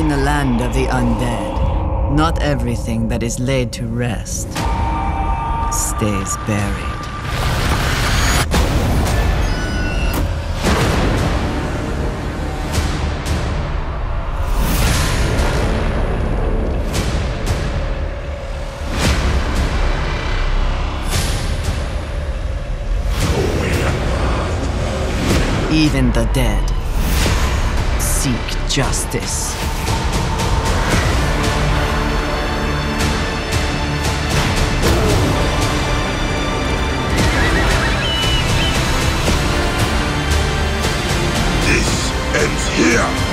In the land of the undead, not everything that is laid to rest stays buried. Even the dead seek justice. Ends here!